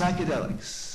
psychedelics.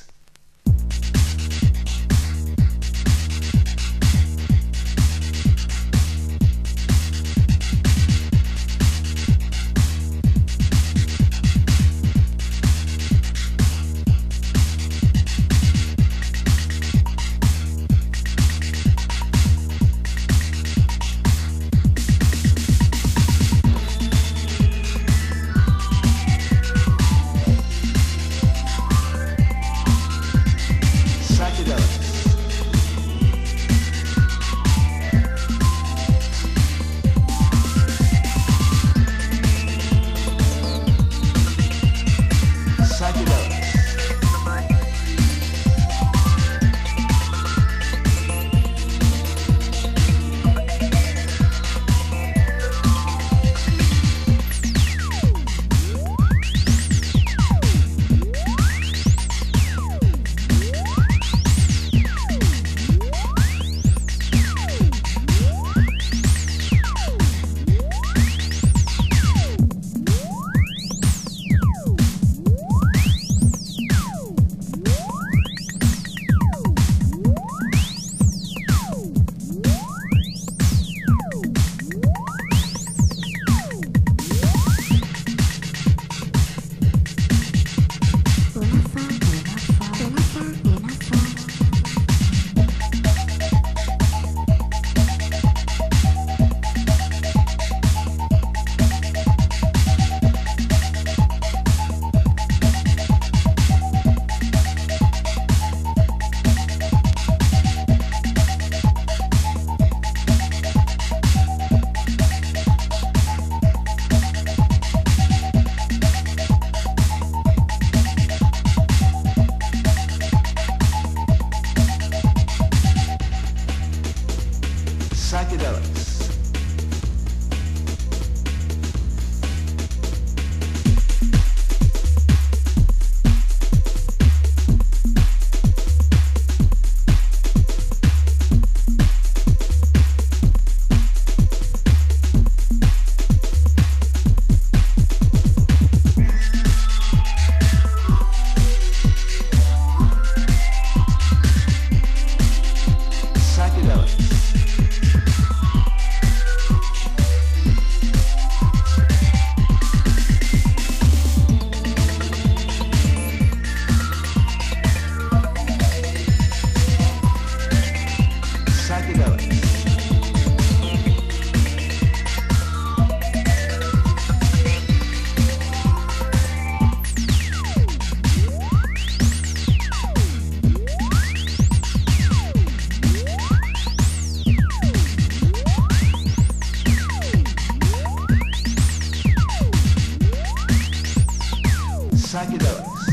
psychedelics.